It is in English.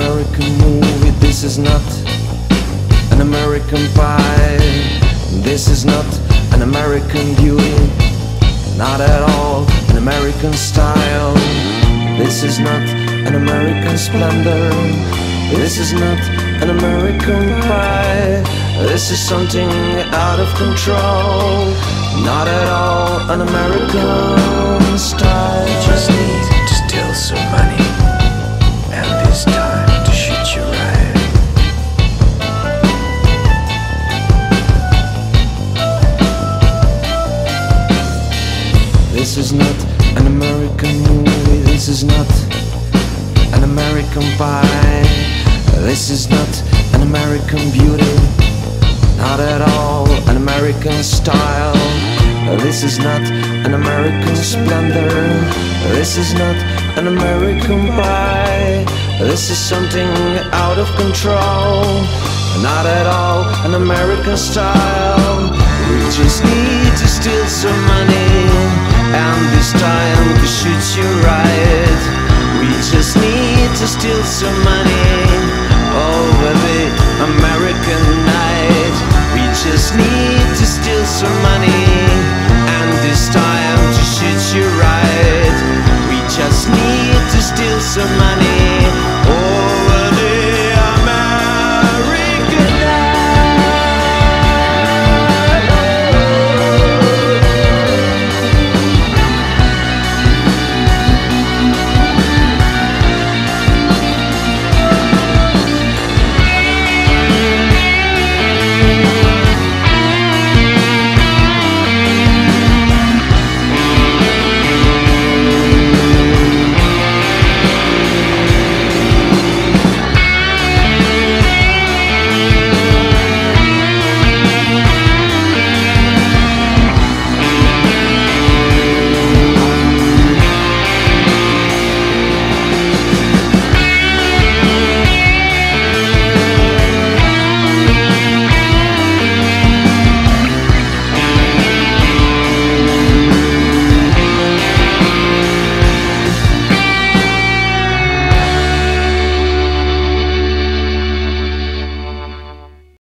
American movie. This is not an American pie. This is not an American beauty. Not at all an American style. This is not an American splendor. This is not an American pie. This is something out of control. Not at all an American style. This is not an American movie. This is not an American pie. This is not an American beauty. Not at all an American style. This is not an American splendor. This is not an American pie. This is something out of control. Not at all an American style. We just need to steal some money. steal some money.